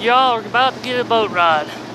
Y'all are about to get a boat ride.